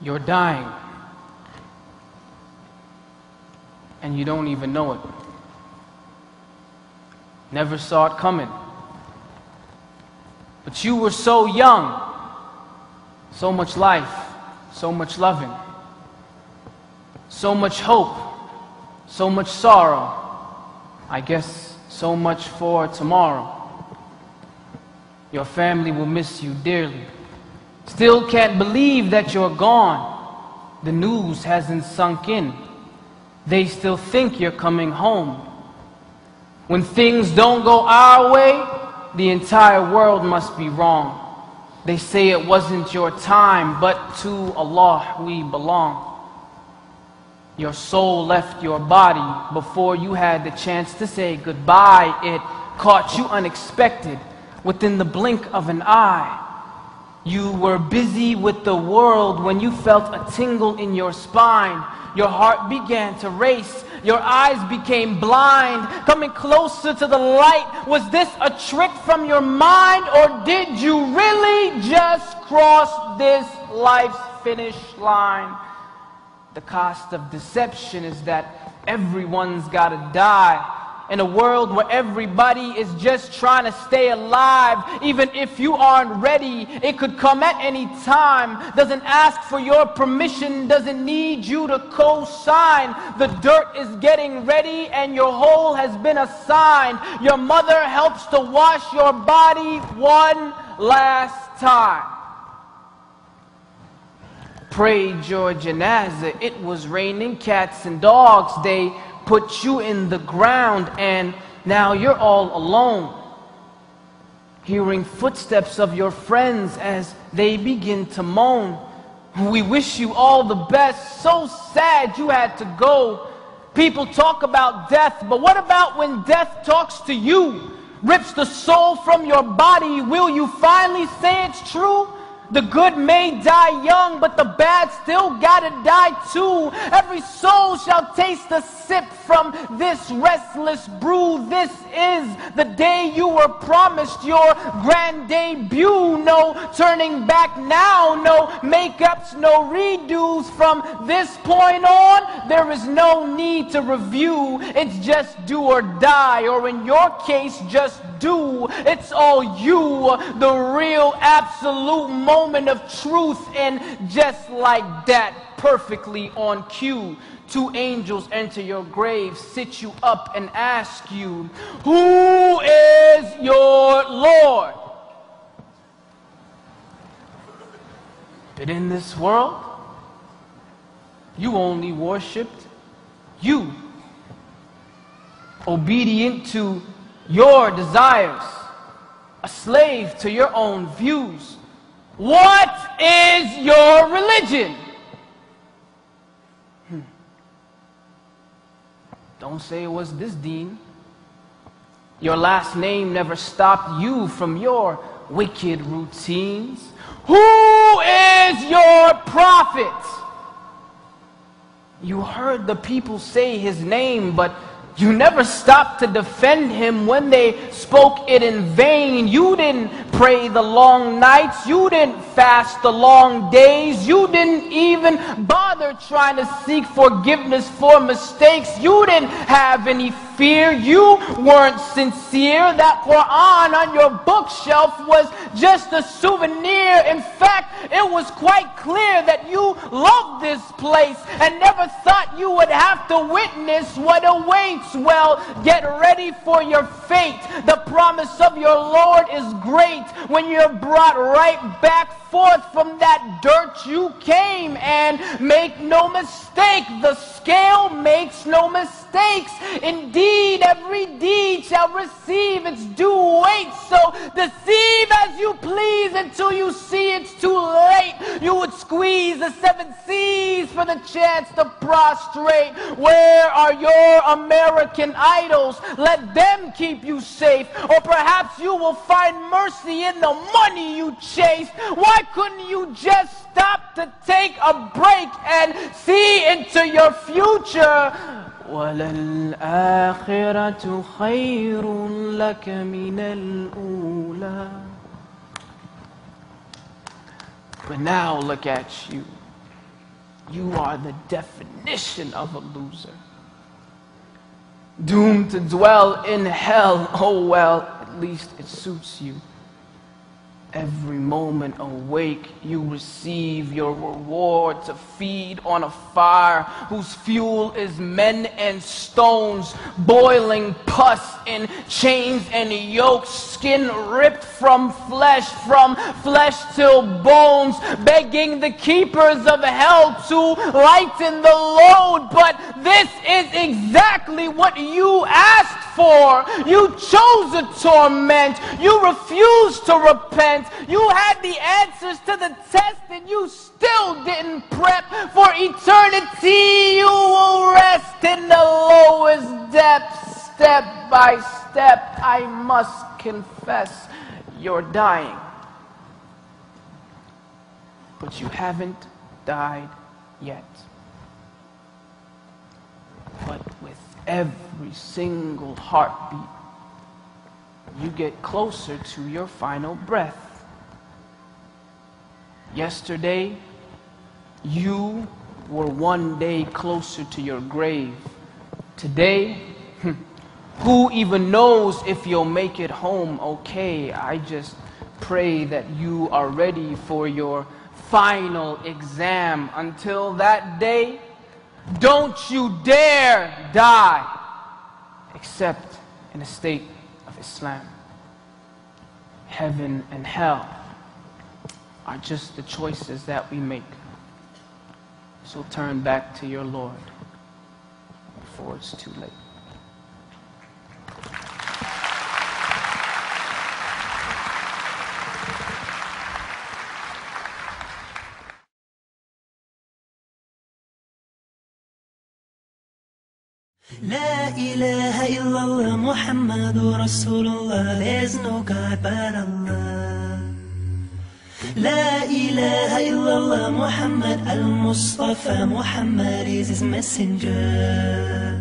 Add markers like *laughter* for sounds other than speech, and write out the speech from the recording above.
You're dying. And you don't even know it. Never saw it coming. But you were so young. So much life, so much loving, so much hope, so much sorrow. I guess so much for tomorrow. Your family will miss you dearly. Still can't believe that you're gone. The news hasn't sunk in. They still think you're coming home. When things don't go our way, the entire world must be wrong. They say it wasn't your time, but to Allah we belong. Your soul left your body before you had the chance to say goodbye. It caught you unexpected within the blink of an eye. You were busy with the world when you felt a tingle in your spine. Your heart began to race. Your eyes became blind, coming closer to the light. Was this a trick from your mind, or did you really just cross this life's finish line? The cost of deception is that everyone's gotta die in a world where everybody is just trying to stay alive, even if you aren't ready, it could come at any time. Doesn't ask for your permission, doesn't need you to co sign. The dirt is getting ready, and your hole has been assigned. Your mother helps to wash your body one last time. Prayed your janazah, it was raining cats and dogs. They put you in the ground and now you're all alone. Hearing footsteps of your friends as they begin to moan. We wish you all the best. So sad you had to go. People talk about death, but what about when death talks to you? Rips the soul from your body. Will you finally say it's true? The good may die young, but the bad still gotta die too. Every soul shall taste a sip from this restless brew. This is the day you were promised your grand debut. No turning back now, no makeups, no redos. From this point on, there is no need to review. It's just do or die, or in your case, just do. It's all you, the real absolute moment of truth. And just like that, perfectly on cue, two angels enter your grave, sit you up, and ask you, Who is your Lord? But in this world, you only worshiped you, obedient to your desires, a slave to your own views. What is your religion? Hmm. Don't say it was this deen. Your last name never stopped you from your wicked routines. Who is your prophet? You heard the people say his name, but you never stopped to defend him when they spoke it in vain. You didn't pray the long nights. You didn't fast the long days. You didn't even bother trying to seek forgiveness for mistakes. You didn't have any fear. You weren't sincere. That Quran on your bookshelf was just a souvenir. In fact, it was quite clear that you loved this place and never thought you would have to witness what awaits. Well, get ready for your fate. The promise of your Lord is great when you're brought right back forth from that dirt you came. And make no mistake, the scale makes no mistakes. Indeed, every deed shall receive its due weight. So deceive as you please until you see it's too late. You would squeeze the seven seas for the chance to prostrate. Where are your American idols? Let them keep you safe. Or perhaps you will find mercy in the money you chase. Why couldn't you just stop to take a break and see into your future? وللآخرة خير لك من الأولى But now look at you. you are the definition of a loser. Doomed to dwell in hell, oh well, at least it suits you. Every moment awake, you receive your reward to feed on a fire whose fuel is men and stones, boiling pus in chains and yokes, skin ripped from flesh, from flesh till bones, begging the keepers of hell to lighten the load. But this is exactly what you asked for. You chose the torment. You refused to repent. You had the answers to the test and you still didn't prep for eternity. You will rest in the lowest depths, step by step. I must confess, you're dying. But you haven't died yet. But with every single heartbeat, you get closer to your final breath. Yesterday, you were one day closer to your grave. Today, *laughs* who even knows if you'll make it home okay? I just pray that you are ready for your final exam. Until that day, don't you dare die except in a state of Islam. Heaven and hell are just the choices that we make. So turn back to your Lord before it's too late. لا إله إلا الله محمد رسول الله there's no God but Allah لا إله إلا الله محمد المصطفى محمد is his messenger.